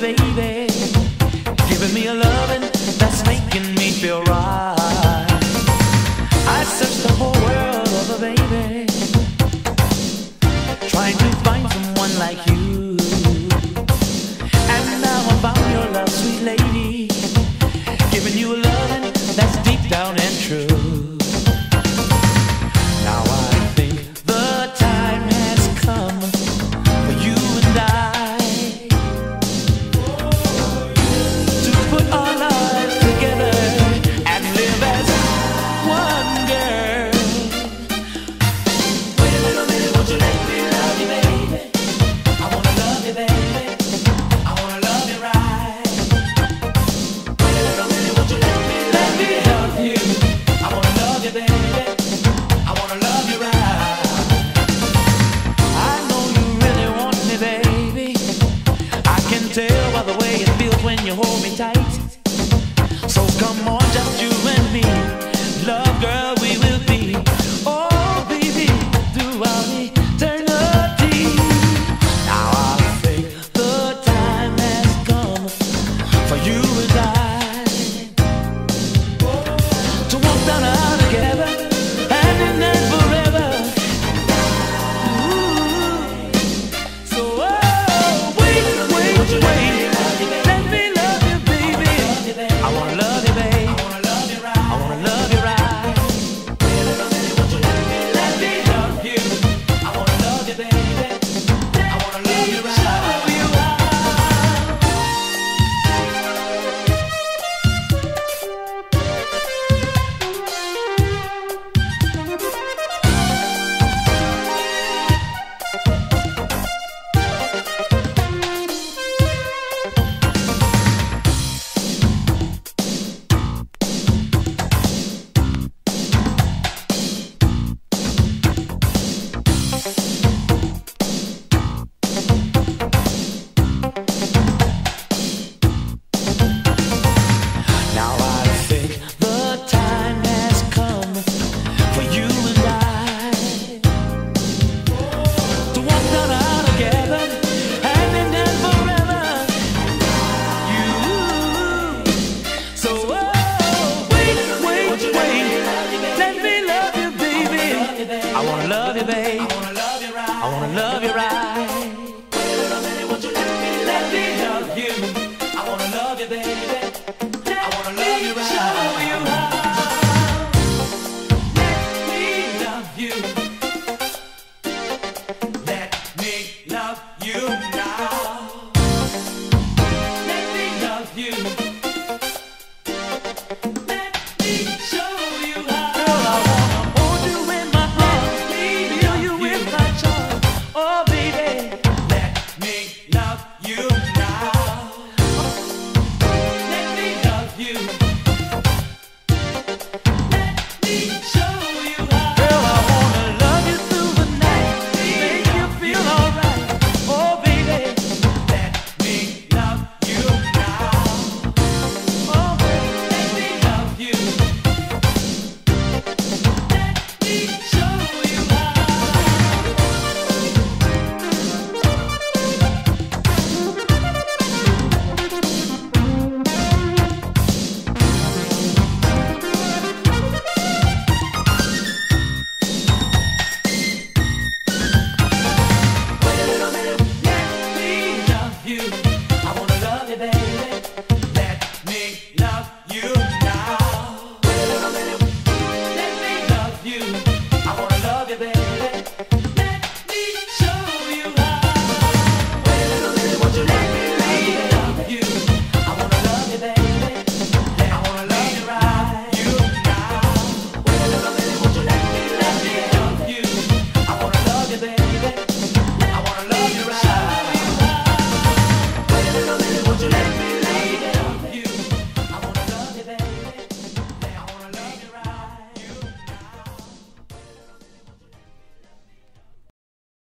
baby. Giving me a loving. love you right. Wait a minute, won't you let me, let me love you? I wanna love you. love you.